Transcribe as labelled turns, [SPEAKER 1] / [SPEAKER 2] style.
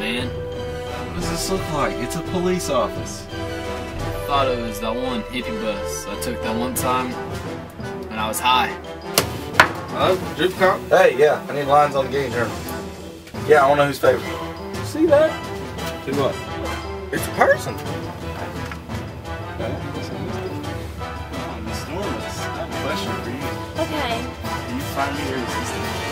[SPEAKER 1] man?
[SPEAKER 2] What does this look like? It's a police office.
[SPEAKER 1] Thought it was that one hippie bus I took that one time when I was high.
[SPEAKER 2] Hello, Juke Cop?
[SPEAKER 3] Hey, yeah, I need lines on the game journal. Yeah, I want to know who's favorite.
[SPEAKER 2] See that? See what?
[SPEAKER 3] It's a person.
[SPEAKER 2] Miss Normus, I have a question. Oh,
[SPEAKER 4] okay.
[SPEAKER 2] Can you find me your assistant?